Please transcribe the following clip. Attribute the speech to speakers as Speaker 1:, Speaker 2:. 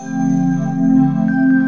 Speaker 1: Música